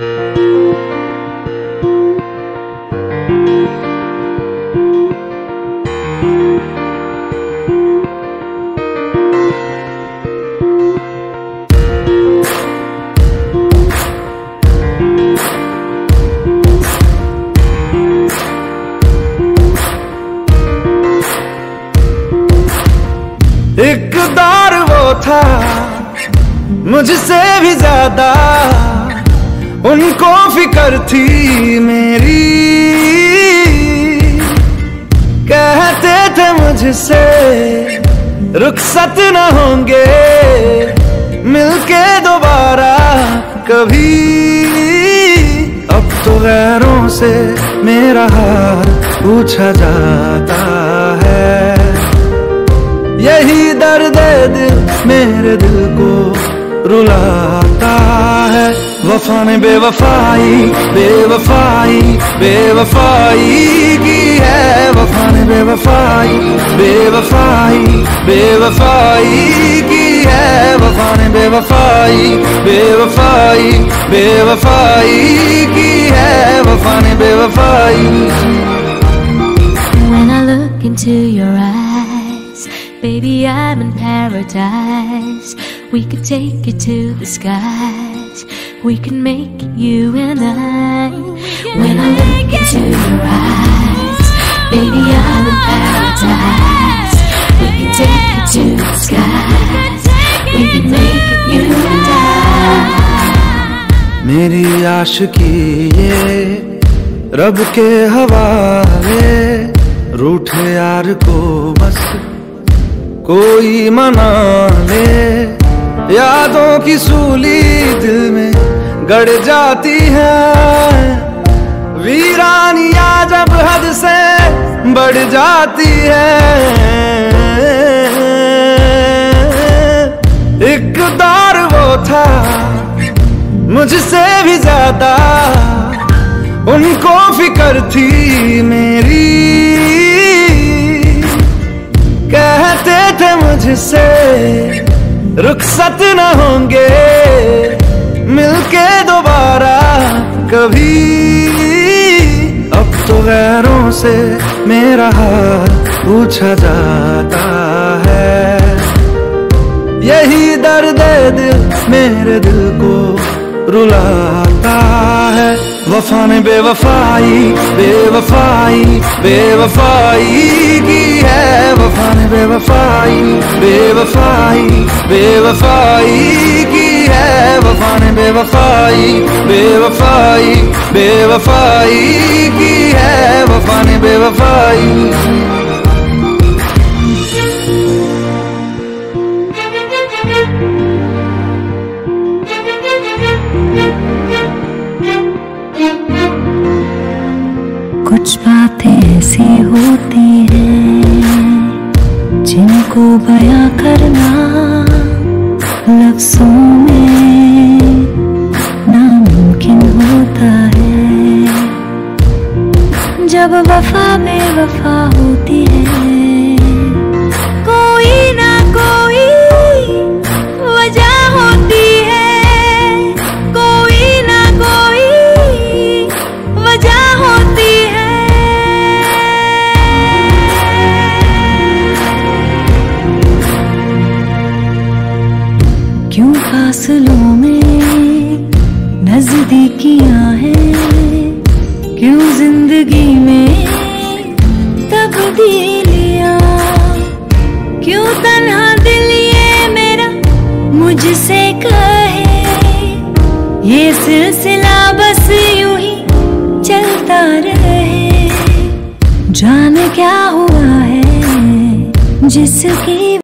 एक दौर वो था मुझसे भी ज़्यादा। उनको फ़िक्र थी मेरी। कहते थे मुझसे, रुखसत न होंगे, मिलके दोबारा कभी। अब तो गैरों से मेरा हाल पूछा जाता है। यही दर्द दिल, मेरे दिल को रुलाता है। वफा ने बेवफाई बेवफाई बेवफाई की है वफा ने बेवफाई बेवफाई बेवफाई की है वफा ने बेवफाई बेवफाई बेवफाई की है वफा ने बेवफाई When I look into your eyes, baby, I'm in paradise. We could take it to the skies. We can make you and I. When I look into your eyes, baby, I'm in paradise. We can take it to the skies. We can make you and I. मेरी आशिकी ये रब के हवाले रूठे यार को बस कोई मना ले यादों की सूली दिल में गड़ जाती है। वीरानिया जब हद से बढ़ जाती है। एक दौर वो था, मुझसे भी ज़्यादा। उनको फ़िक्र थी मेरी। कहते थे मुझसे, रुखसत न होंगे। मिलके दोबारा कभी। अब तो गैरों से मेरा हाल पूछा जाता है। यही दर्द दिल, मेरे दिल को रुलाता है। वफा ने बेवफाई बेवफाई बेवफाई की है। वफा ने बेवफाई बेवफाई बेवफाई की है वफा ने बेवफाई बेवफाई बेवफाई की है वफा ने बेवफाई। कुछ बातें ऐसी होती हैं जिनको बयां करना लफ्जों में जब वफा में वफा होती है। कोई ना कोई वजह होती है। कोई ना कोई वजह होती है। क्यों फासलों में नजदीकियाँ हैं? क्यों ज़िंदगी में तब्दीलियाँ क्यों तन्हा दिल ये मेरा मुझसे कहे? ये सिलसिला बस यूँ ही चलता रहे। जाने क्या हुआ है जिसकी